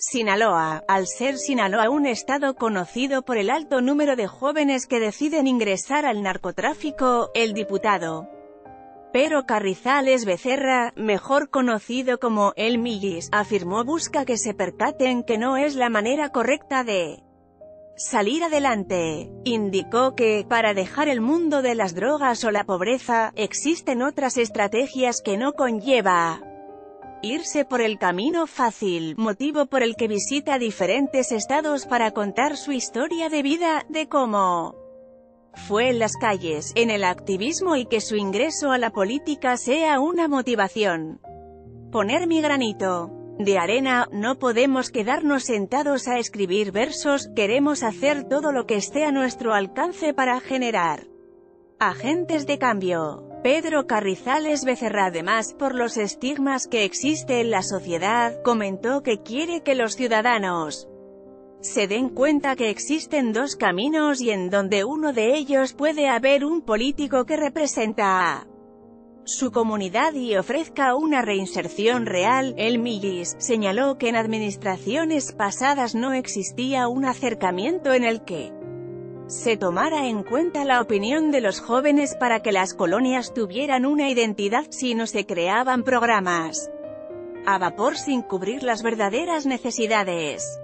Sinaloa, al ser Sinaloa un estado conocido por el alto número de jóvenes que deciden ingresar al narcotráfico, el diputado Pedro Carrizales Becerra, mejor conocido como El Millis, afirmó busca que se percaten que no es la manera correcta de salir adelante. Indicó que, para dejar el mundo de las drogas o la pobreza, existen otras estrategias que no conlleva irse por el camino fácil, motivo por el que visita diferentes estados para contar su historia de vida, de cómo fue en las calles, en el activismo y que su ingreso a la política sea una motivación. Poner mi granito de arena, no podemos quedarnos sentados a escribir versos, queremos hacer todo lo que esté a nuestro alcance para generar agentes de cambio. Pedro Carrizales Becerra además, por los estigmas que existe en la sociedad, comentó que quiere que los ciudadanos se den cuenta que existen dos caminos y en donde uno de ellos puede haber un político que representa a su comunidad y ofrezca una reinserción real, el Millis señaló que en administraciones pasadas no existía un acercamiento en el que se tomara en cuenta la opinión de los jóvenes para que las colonias tuvieran una identidad si no se creaban programas a vapor sin cubrir las verdaderas necesidades.